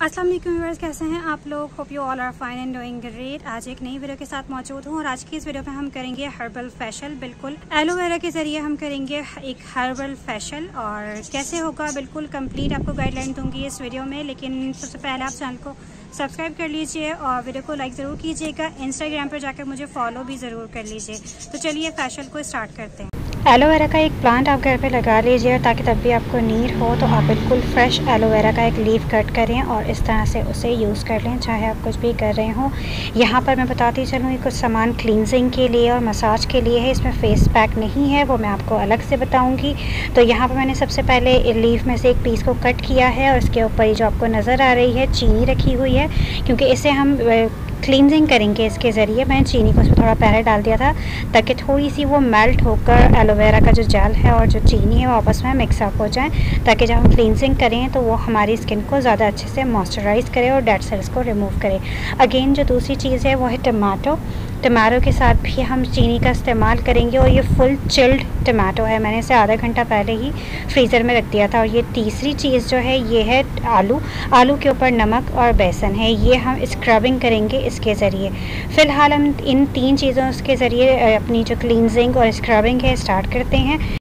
वालेकुम व्यूअर्स, कैसे हैं आप लोग? Hope you all are fine and doing great आज एक नई वीडियो के साथ मौजूद हूँ और आज की इस वीडियो में हम करेंगे हर्बल फेशियल बिल्कुल एलोवेरा के ज़रिए हम करेंगे एक हर्बल फेशियल और कैसे होगा, बिल्कुल कंप्लीट आपको गाइडलाइन दूँगी इस वीडियो में, लेकिन सबसे पहले आप चैनल को सब्सक्राइब कर लीजिए और वीडियो को लाइक ज़रूर कीजिएगा। इंस्टाग्राम पर जाकर मुझे फॉलो भी ज़रूर कर लीजिए। तो चलिए फेशियल को स्टार्ट करते हैं। एलोवेरा का एक प्लांट आप घर पे लगा लीजिए ताकि तब भी आपको नीड हो तो आप बिल्कुल फ्रेश एलोवेरा का एक लीफ कट करें और इस तरह से उसे यूज़ कर लें, चाहे आप कुछ भी कर रहे हो। यहाँ पर मैं बताती चलूँ, ये कुछ सामान क्लिनजिंग के लिए और मसाज के लिए है, इसमें फेस पैक नहीं है, वो मैं आपको अलग से बताऊँगी। तो यहाँ पर मैंने सबसे पहले लीफ में से एक पीस को कट किया है और इसके ऊपर जो आपको नज़र आ रही है, चीनी रखी हुई है, क्योंकि इसे हम क्लिनजिंग करेंगे इसके ज़रिए। मैंने चीनी को उसमें थोड़ा पहले डाल दिया था, ताकि थोड़ी सी वो मेल्ट होकर एलोवेरा का जो जेल है और जो चीनी है वो आपस में मिक्सअप हो जाए, ताकि जब हम क्लिनजिंग करें तो वो हमारी स्किन को ज़्यादा अच्छे से मॉइस्चराइज़ करें और डेड सेल्स को रिमूव करें। अगेन जो दूसरी चीज़ है, वो है टमाटो टमाटो के साथ भी हम चीनी का इस्तेमाल करेंगे और ये फुल चिल्ड टमाटो है। मैंने इसे आधा घंटा पहले ही फ्रीज़र में रख दिया था और ये तीसरी चीज़ जो है, ये है आलू। आलू के ऊपर नमक और बेसन है। ये हम स्क्रबिंग करेंगे इसके ज़रिए। फ़िलहाल हम इन तीन चीज़ों के ज़रिए अपनी जो क्लिनजिंग और स्क्रबिंग है स्टार्ट करते हैं।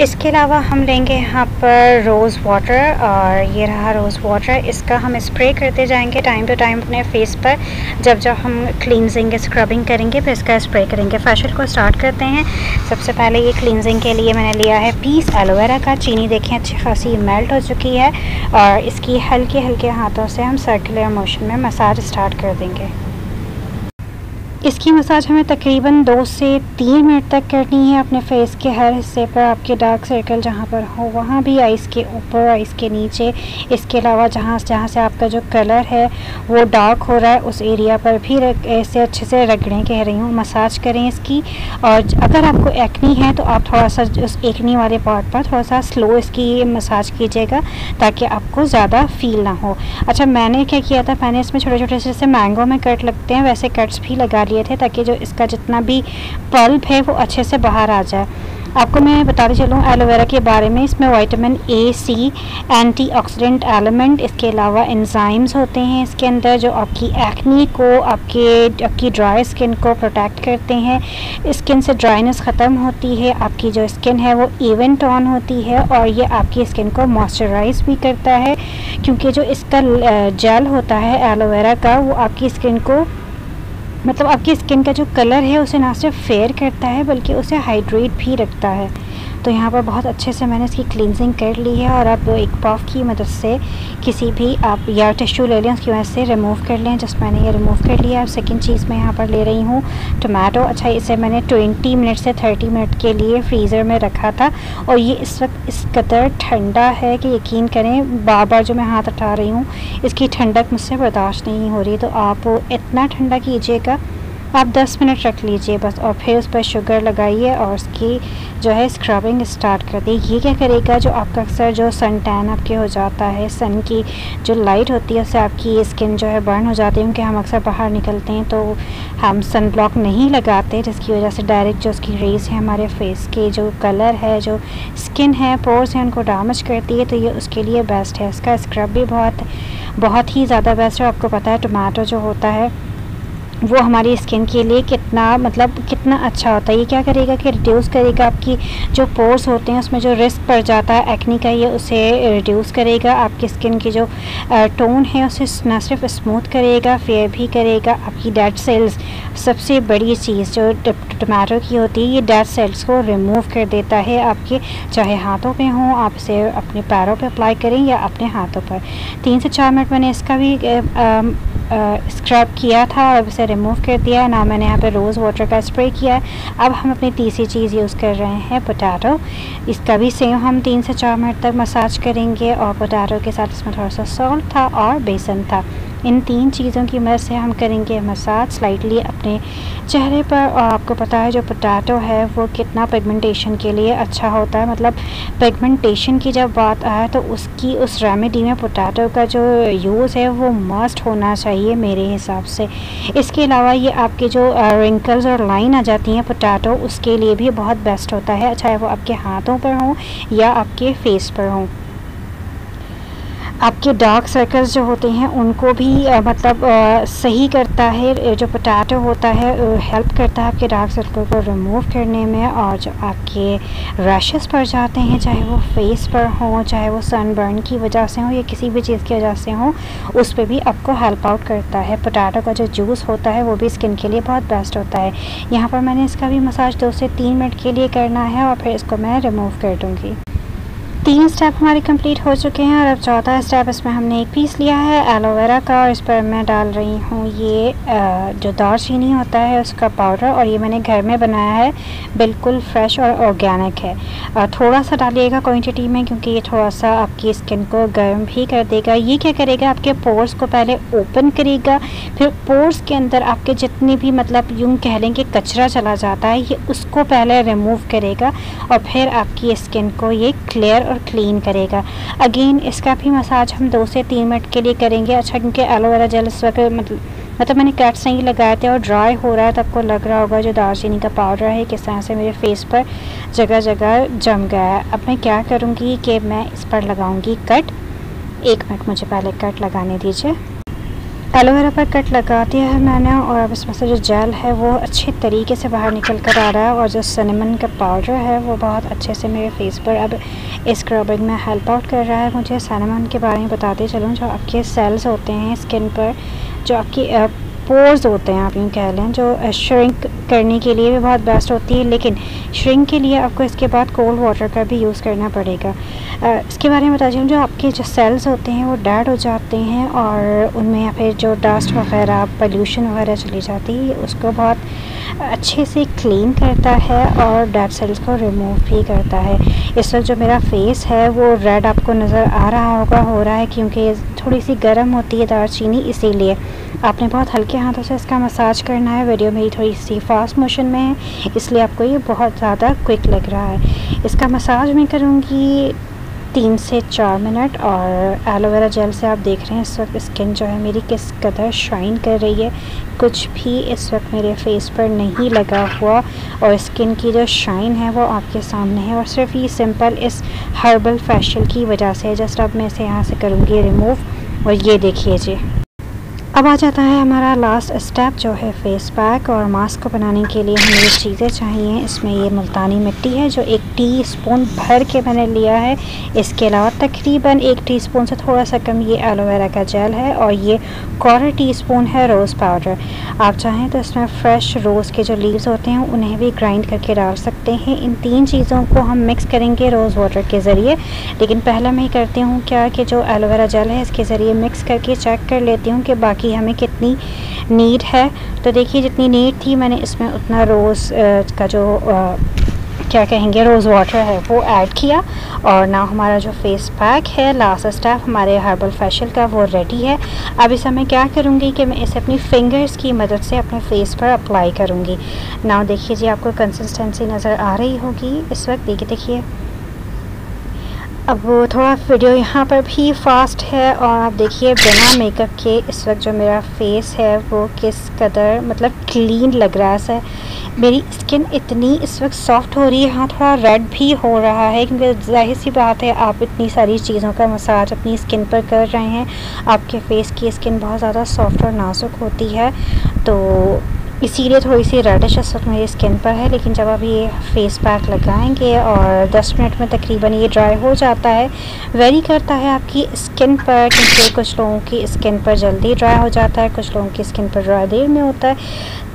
इसके अलावा हम लेंगे यहाँ पर रोज़ वाटर और ये रहा रोज़ वाटर इसका हम स्प्रे करते जाएँगे टाइम टू टाइम अपने फेस पर। जब जब हम क्लिनजिंग स्क्रबिंग करेंगे, फिर इसका स्प्रे करेंगे। फेशियल को स्टार्ट करते हैं। सबसे पहले ये क्लिनजिंग के लिए मैंने लिया है पीस एलोवेरा का। चीनी देखें, अच्छी खासी मेल्ट हो चुकी है। और इसकी हल्के हल्के हाथों से हम सर्कुलर मोशन में मसाज स्टार्ट कर देंगे। इसकी मसाज हमें तकरीबन दो से तीन मिनट तक करनी है अपने फेस के हर हिस्से पर, आपके डार्क सर्कल जहाँ पर हो, वहाँ भी आइस के ऊपर, आइस के नीचे। इसके अलावा जहाँ जहाँ से आपका जो कलर है, वो डार्क हो रहा है, उस एरिया पर भी ऐसे अच्छे से रगड़ें कह रही हूँ, मसाज करें इसकी। और अगर आपको एक्नी है तो आप थोड़ा सा उस एकनी वाले पार्ट पर थोड़ा सा स्लो इसकी मसाज कीजिएगा, ताकि आपको ज़्यादा फील ना हो। अच्छा मैंने क्या किया था, मैंने इसमें छोटे छोटे जैसे मैंगो में कट लगते हैं, वैसे कट्स भी लगा लिए थे ताकि जो इसका जितना भी पल्प है वो अच्छे से बाहर आ जाए। आपको मैं बताते चलूँ एलोवेरा के बारे में। इसमें vitamin A C antioxidant element, इसके अलावा एंजाइम्स होते हैं इसके अंदर जो आपकी एक्नी को, आपके, आपकी ड्राई स्किन को प्रोटेक्ट करते हैं। स्किन से ड्राइनेस ख़त्म होती है, आपकी जो स्किन है वो इवन टॉन होती है और ये आपकी स्किन को मॉइस्चराइज भी करता है। क्योंकि जो इसका जेल होता है एलोवेरा का, वो आपकी स्किन को मतलब आपकी स्किन का जो कलर है, उसे ना सिर्फ़ फेयर करता है, बल्कि उसे हाइड्रेट भी रखता है। तो यहाँ पर बहुत अच्छे से मैंने इसकी क्लिनजिंग कर ली है और अब एक पॉफ की मदद से किसी भी आप या टिश्यू ले लें, उसकी वजह से रिमूव कर लें। जस्ट मैंने ये रिमूव कर लिया अब सेकेंड चीज़ मैं यहाँ पर ले रही हूँ टमाटो अच्छा इसे मैंने 20 मिनट से 30 मिनट के लिए फ्रीज़र में रखा था और ये इस वक्त इस कदर ठंडा है कि यकीन करें बार बार जो मैं हाथ उठा रही हूँ, इसकी ठंडक मुझसे बर्दाश्त नहीं हो रही। तो आप इतना ठंडा कीजिएगा आप 10 मिनट रख लीजिए बस, और फिर उस पर शुगर लगाइए और उसकी जो है स्क्रबिंग स्टार्ट कर दी। ये क्या करेगा जो आपका अक्सर जो सन टैन आपके हो जाता है सन की जो लाइट होती है, उससे आपकी स्किन जो है बर्न हो जाती है, क्योंकि हम अक्सर बाहर निकलते हैं तो हम सन ब्लॉक नहीं लगाते, जिसकी वजह से डायरेक्ट जो उसकी रेस है हमारे फेस के जो कलर है, जो स्किन है पोर्स हैं, उनको डैमेज करती है तो ये उसके लिए बेस्ट है। इसका स्क्रब भी बहुत बहुत ही ज़्यादा बेस्ट है। आपको पता है टमाटो जो होता है वो हमारी स्किन के लिए कितना मतलब कितना अच्छा होता है। ये क्या करेगा कि रिड्यूस करेगा आपकी जो पोर्स होते हैं, उसमें जो रिस्क पड़ जाता है एक्नी का, ये उसे रिड्यूस करेगा। आपकी स्किन की जो टोन है, उसे ना सिर्फ़ स्मूथ करेगा फेयर भी करेगा। आपकी डेड सेल्स सबसे बड़ी चीज़ जो टमाटो की होती है, ये डेड सेल्स को रिमूव कर देता है। आपके चाहे हाथों पे हों, आप इसे अपने पैरों पे अप्लाई करें या अपने हाथों पर। तीन से चार मिनट मैंने इसका भी स्क्रब किया था और उसे रिमूव कर दिया ना मैंने यहाँ पे रोज़ वाटर का स्प्रे किया है। अब हम अपनी तीसरी चीज़ यूज़ कर रहे हैं पोटैटो इसका भी सेम हम तीन से चार मिनट तक मसाज करेंगे और पोटैटो के साथ इसमें थोड़ा सा सॉल्ट था और बेसन था। इन तीन चीज़ों की मदद से हम करेंगे मसाज स्लाइटली अपने चेहरे पर और आपको पता है जो पोटैटो है, वो कितना पिगमेंटेशन के लिए अच्छा होता है। मतलब पिगमेंटेशन की जब बात आए तो उसकी, उस रेमेडी में पोटैटो का जो यूज़ है, वो मस्ट होना चाहिए मेरे हिसाब से। इसके अलावा ये आपके जो रिंकल्स और लाइन आ जाती हैं पोटैटो उसके लिए भी बहुत बेस्ट होता है। चाहे वो आपके हाथों पर हों या आपके फेस पर हों। आपके डार्क सर्कल्स जो होते हैं उनको भी आ, मतलब आ, सही करता है जो पोटैटो होता है हेल्प करता है आपके डार्क सर्कल को रिमूव करने में और जो आपके रैशेस पड़ जाते हैं चाहे वो फेस पर हो चाहे वो सनबर्न की वजह से हो या किसी भी चीज़ की वजह से हो उस पर भी आपको हेल्प आउट करता है। पोटैटो का जो जूस होता है वो भी स्किन के लिए बहुत बेस्ट होता है। यहाँ पर मैंने इसका भी मसाज दो से तीन मिनट के लिए करना है और फिर इसको मैं रिमूव कर दूँगी। तीन स्टेप हमारे कंप्लीट हो चुके हैं और अब चौथा स्टेप इसमें हमने एक पीस लिया है एलोवेरा का। और इस पर मैं डाल रही हूँ ये जो दार चीनी होता है उसका पाउडर और ये मैंने घर में बनाया है, बिल्कुल फ्रेश और ऑर्गेनिक है। थोड़ा सा डालिएगा क्वांटिटी में क्योंकि ये थोड़ा सा आपकी स्किन को गर्म भी कर देगा। ये क्या करेगा, आपके पोर्स को पहले ओपन करेगा, फिर पोर्स के अंदर आपके जितने भी मतलब यूँ कह लें कि कचरा चला जाता है, ये उसको पहले रिमूव करेगा और फिर आपकी स्किन को ये क्लियर क्लीन करेगा। अगेन इसका भी मसाज हम दो से तीन मिनट के लिए करेंगे। अच्छा क्योंकि एलोवेरा जेल इस वक्त मतलब मतलब मैंने कट्स नहीं लगाए थे और ड्राई हो रहा है तो आपको लग रहा होगा जो दालचीनी का पाउडर है, किस तरह से मेरे फेस पर जगह जगह जम गया है। अब मैं क्या करूँगी कि मैं इस पर लगाऊँगी कट एक मिनट मुझे पहले कट लगाने दीजिए। एलोवेरा पर कट लगा दिया है मैंने और अब इसमें से जो जेल है वो अच्छे तरीके से बाहर निकल कर आ रहा है और जो सनेमन का पाउडर है वो बहुत अच्छे से मेरे फेस पर अब स्क्रबिंग में हेल्प आउट कर रहा है। मुझे सनेमन के बारे में बताते चलूँ जो आपके सेल्स होते हैं स्किन पर, जो आपकी पोर्स होते हैं, आप यूँ कह लें, जो श्रिंक करने के लिए भी बहुत बेस्ट होती है, लेकिन श्रिंक के लिए आपको इसके बाद कोल्ड वाटर का भी यूज़ करना पड़ेगा। इसके बारे में बता दें जो आपके जो सेल्स होते हैं, वो डेड हो जाते हैं और उनमें या फिर जो डस्ट वगैरह पल्यूशन वगैरह चली जाती है, उसको बहुत अच्छे से क्लीन करता है और डेड सेल्स को रिमूव भी करता है। इस वक्त जो मेरा फेस है, वो रेड आपको नज़र आ रहा होगा, हो रहा है क्योंकि थोड़ी सी गर्म होती है दालचीनी, इसीलिए। आपने बहुत हल्के हाथों से इसका मसाज करना है। वीडियो मेरी थोड़ी सी फास्ट मोशन में है, इसलिए आपको ये बहुत ज़्यादा क्विक लग रहा है। इसका मसाज मैं करूँगी तीन से चार मिनट और एलोवेरा जेल से आप देख रहे हैं, इस वक्त स्किन जो है मेरी किस कदर शाइन कर रही है। कुछ भी इस वक्त मेरे फेस पर नहीं लगा हुआ और स्किन की जो शाइन है वो आपके सामने है और सिर्फ़ ये सिंपल इस हर्बल फेशियल की वजह से है। जस्ट अब मैं इसे यहाँ से करूँगी रिमूव और ये देखिए जी। अब आ जाता है हमारा लास्ट स्टेप जो है फेस पैक और मास्क को बनाने के लिए हमें ये चीज़ें चाहिए। इसमें ये मुल्तानी मिट्टी है, जो एक टी स्पून भर के मैंने लिया है। इसके अलावा तकरीबन एक टीस्पून से थोड़ा सा कम ये एलोवेरा का जेल है और ये क्वार्टर टी स्पून है रोज़ पाउडर आप चाहें तो इसमें फ़्रेश रोज़ के जो लीव्स होते हैं, उन्हें भी ग्राइंड करके डाल सकते हैं। इन तीन चीज़ों को हम मिक्स करेंगे रोज़ वाटर के ज़रिए। लेकिन पहले मैं करती हूँ क्या कि जो एलोवेरा जेल है, इसके ज़रिए मिक्स करके चेक कर लेती हूँ कि बाकी कि हमें कितनी नीड है। तो देखिए, जितनी नीड थी, मैंने इसमें उतना रोज़ का जो क्या कहेंगे रोज़ वाटर है, वो ऐड किया। और ना हमारा जो फेस पैक है लास्ट स्टेप हमारे हर्बल फेशियल का, वो रेडी है। अब इसे मैं क्या करूँगी कि मैं इसे अपनी फिंगर्स की मदद से अपने फेस पर अप्लाई करूँगी। ना देखिए जी, आपको कंसिस्टेंसी नज़र आ रही होगी इस वक्त। देखिए देखिए। अब थोड़ा वीडियो यहाँ पर भी फास्ट है और आप देखिए बिना मेकअप के इस वक्त जो मेरा फेस है वो किस कदर मतलब क्लीन लग रहा है सर मेरी स्किन इतनी इस वक्त सॉफ्ट हो रही है हाँ थोड़ा रेड भी हो रहा है, क्योंकि ज़ाहिर सी बात है आप इतनी सारी चीज़ों का मसाज अपनी स्किन पर कर रहे हैं, आपके फेस की स्किन बहुत ज़्यादा सॉफ्ट और नाजुक होती है तो इसीलिए थोड़ी सी रेडिश इस वक्त मेरी स्किन पर है लेकिन जब आप ये फेस पैक लगाएँगे और 10 मिनट में तकरीबन ये ड्राई हो जाता है वेरी करता है आपकी स्किन पर क्योंकि कुछ लोगों की स्किन पर जल्दी ड्राई हो जाता है कुछ लोगों की स्किन पर ड्राई देर में होता है।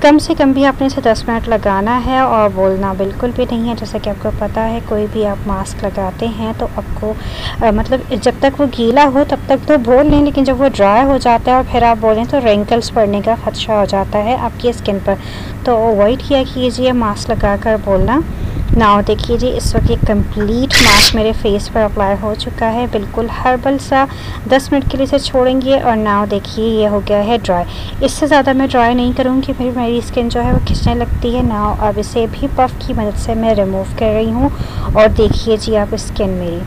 कम से कम भी आपने इसे 10 मिनट लगाना है और बोलना बिल्कुल भी नहीं है। जैसे कि आपको पता है कोई भी आप मास्क लगाते हैं तो आपको आ, मतलब जब तक वो गीला हो तब तक तो बोल लें लेकिन जब वो ड्राई हो जाता है और फिर आप बोलें तो रिंकल्स पड़ने का खदशा हो जाता है आपकी स्किन पर। तो अवॉइड किया कीजिए मास्क लगा कर बोलना। नाव देखिए जी, इस वक्त एक कंप्लीट मास्क मेरे फेस पर अप्लाई हो चुका है। बिल्कुल हर्बल सा 10 मिनट के लिए इसे छोड़ेंगे और नाव देखिए ये हो गया है ड्राई इससे ज़्यादा मैं ड्राई नहीं करूँगी, फिर मेरी स्किन जो है वो खिंचने लगती है। नाव अब इसे भी पफ की मदद से मैं रिमूव कर रही हूँ। और देखिए जी आप स्किन मेरी।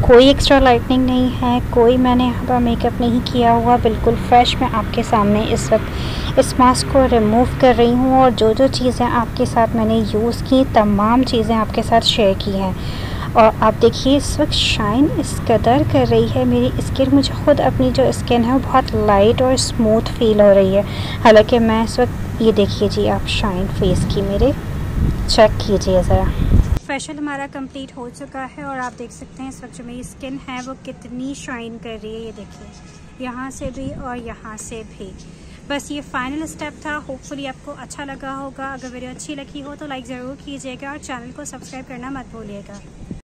कोई एक्स्ट्रा लाइटनिंग नहीं है, कोई मैंने यहाँ पर मेकअप नहीं किया हुआ, बिल्कुल फ्रेश मैं आपके सामने इस वक्त, इस मास्क को रिमूव कर रही हूँ और जो जो चीज़ें आपके साथ मैंने यूज़ की, तमाम चीज़ें आपके साथ शेयर की हैं। और आप देखिए, इस वक्त शाइन इस कदर कर रही है, मेरी स्किन मुझे ख़ुद अपनी जो स्किन है, वो बहुत लाइट और स्मूथ फील हो रही है। हालाँकि मैं इस वक्त, ये देखिए जी, आप शाइन फेस की मेरे चेक कीजिए ज़रा। फेशियल हमारा कंप्लीट हो चुका है और आप देख सकते हैं इस वक्त जो मेरी स्किन है वो कितनी शाइन कर रही है, ये देखिए। यहाँ से भी और यहाँ से भी। बस ये फाइनल स्टेप था। होपफुली आपको अच्छा लगा होगा। अगर वीडियो अच्छी लगी हो तो लाइक ज़रूर कीजिएगा और चैनल को सब्सक्राइब करना मत भूलिएगा।